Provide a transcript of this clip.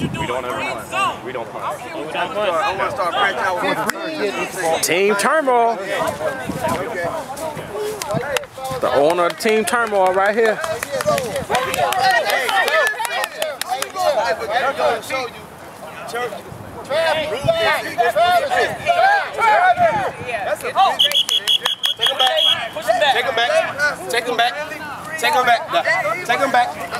We don't ever Green punt. We don't punt. I want to start branching out with Team Turmoil. The owner of Team Turmoil right here. That's a Take him back. Take him back. Take him back. Take him back. Take him back.